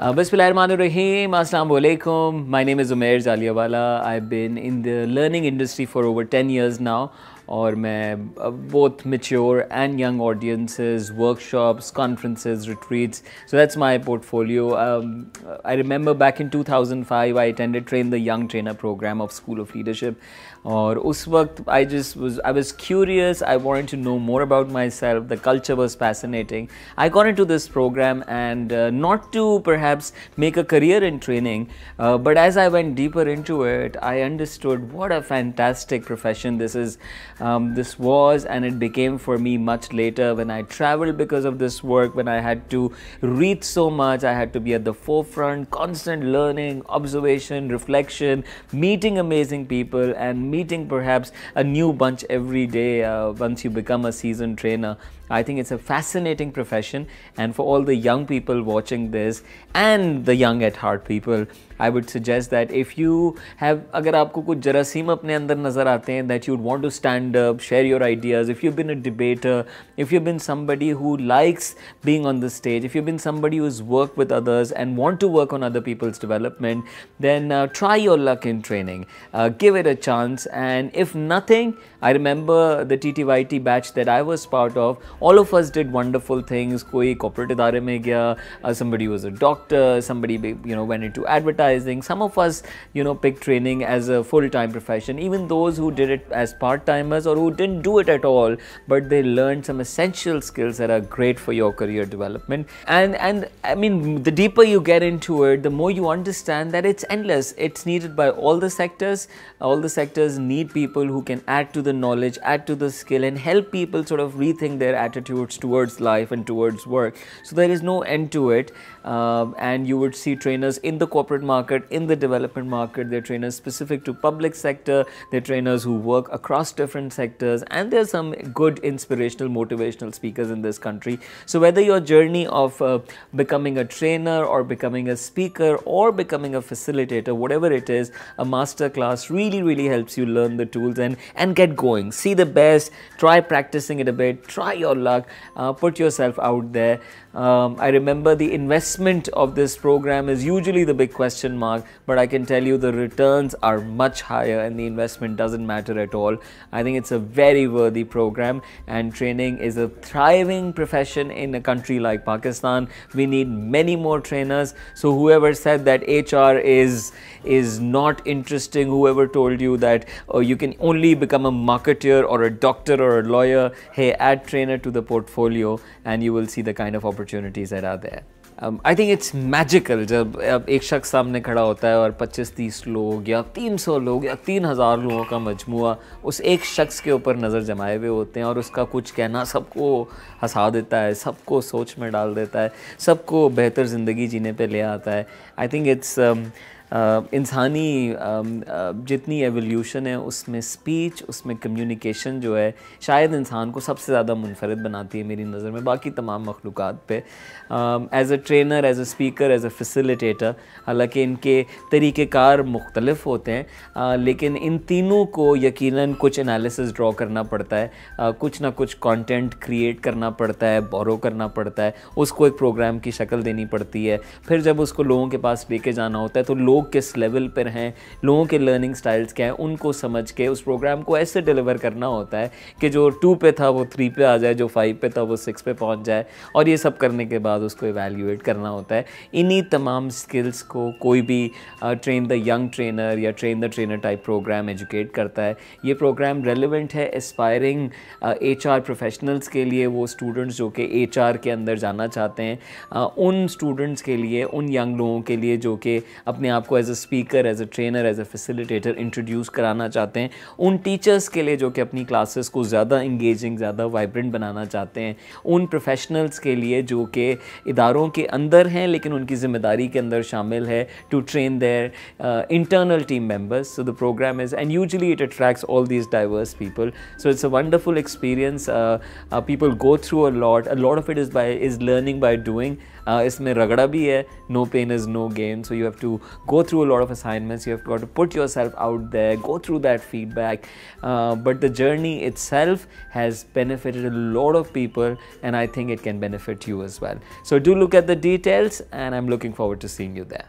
Uh, Bismillahirrahmanirrahim. Assalamu alaikum. My name is Umair Jaliawala. I've been in the learning industry for over 10 years now. और मैं both mature and young audiences, workshops, conferences, retreats. So that's my portfolio. Um, I remember back in 2005, I attended Train the Young Trainer program of School of Leadership. और उस वक्त I just was I was curious. I wanted to know more about myself. The culture was fascinating. I got into this program and uh, not to perhaps make a career in training, uh, but as I went deeper into it, I understood what a fantastic profession this is. Um, this was and it became for me much later when I traveled because of this work. When I had to read so much, I had to be at the forefront, constant learning, observation, reflection, meeting amazing people, and meeting perhaps a new bunch every day uh, once you become a seasoned trainer. I think it's a fascinating profession, and for all the young people watching this and the young at heart people, I would suggest that if you have अगर आपको कुछ जरासीम अपने अंदर नज़र आते हैं that you'd want to stand and share your ideas, if you've been a debater, if you've been somebody who likes being on the stage, if you've been somebody who's worked with others and want to work on other people's development, then uh, try your luck in training. Uh, give it a chance. And if nothing, I remember the TTYT batch that I was part of, all of us did wonderful things. Koi corporate idare mein uh, somebody was a doctor, somebody you know went into advertising. Some of us you know picked training as a full-time profession. Even those who did it as part-timers or who didn't do it at all, but they learned some essential skills that are great for your career development. And and I mean, the deeper you get into it, the more you understand that it's endless. It's needed by all the sectors. All the sectors need people who can add to the knowledge, add to the skill, and help people sort of rethink their attitudes towards life and towards work. So there is no end to it. Um, and you would see trainers in the corporate market, in the development market. They're trainers specific to public sector. They're trainers who work across different sectors. And there's some good inspirational, motivational speakers in this country. So whether your journey of uh, becoming a trainer or becoming a speaker or becoming a facilitator, whatever it is, a master class really, really helps you learn the tools and, and get going. See the best, try practicing it a bit, try your luck, uh, put yourself out there. Um, I remember the investment of this program is usually the big question mark, but I can tell you the returns are much higher and the investment doesn't matter at all. I think it's a very worthy program, and training is a thriving profession in a country like Pakistan. We need many more trainers. So, whoever said that HR is is not interesting, whoever told you that oh, you can only become a marketer or a doctor or a lawyer, hey, add trainer to the portfolio, and you will see the kind of opportunities that are there. Um, think it's magical जब अब एक शख्स सामने खड़ा होता है और 25-30 लोग या 300 लोग या 3000 लोगों का मजमुआ उस एक शख्स के ऊपर नज़र जमाए हुए होते हैं और उसका कुछ कहना सबको हंसा देता है सबको सोच में डाल देता है सबको बेहतर ज़िंदगी जीने पे ले आता है। आई थिंक इट्स इंसानी जितनी एवोल्यूशन है, उसमें स्पीच उसमें कम्युनिकेशन जो है, शायद इंसान को सबसे ज़्यादा मुनफरद बनाती है मेरी नज़र में, बाकी तमाम मखलूक पे। As a trainer as a speaker as a facilitator हालाँकि इनके तरीक़ेकार मुख्तलफ होते हैं लेकिन इन तीनों को यकीनन कुछ एनालिसिस ड्रॉ करना पड़ता है कुछ ना कुछ कंटेंट क्रिएट करना पड़ता है बोरो करना पड़ता है, उसको एक प्रोग्राम की शक्ल देनी पड़ती है। फिर जब उसको लोगों के पास लेके जाना होता है तो लोग लोग किस लेवल पर हैं, लोगों के लर्निंग स्टाइल्स क्या हैं, उनको समझ के उस प्रोग्राम को ऐसे डिलीवर करना होता है कि जो टू पे था, वो थ्री पे आ जाए, जो फाइव पे था, वो सिक्स पे पहुँच जाए और ये सब करने के बाद उसको एवेल्यूएट करना होता है। इन्हीं तमाम स्किल्स को कोई भी ट्रेन द यंग ट्रेनर या train the trainer type programme educate करता है। ये प्रोग्राम रेलिवेंट है एस्पायरिंग एच आर प्रोफेशनल्स के लिए, वो स्टूडेंट्स जो कि एच आर के अंदर जाना चाहते हैं। उन स्टूडेंट्स के लिए, उन यंग लोगों के लिए जो कि अपने आप को as a speaker as a trainer as a facilitator introduce कराना चाहते हैं। उन टीचर्स के लिए जो कि अपनी क्लासेस को ज़्यादा इंगेजिंग ज़्यादा वाइब्रेंट बनाना चाहते हैं। उन प्रोफेशनल्स के लिए जो कि इदारों के अंदर हैं, लेकिन उनकी ज़िम्मेदारी के अंदर शामिल है to train their internal team members so the programme is and usually it attracts all these diverse people so it's a wonderful experience people go through a lot a lot of it is by is learning by doing इसमें रगड़ा भी है. No pain is no gain so you have to go go through a lot of assignments. You have got to put yourself out there go through that feedback. Uh, but the journey itself has benefited a lot of people and i think it can benefit you as well. So do look at the details and i'm looking forward to seeing you there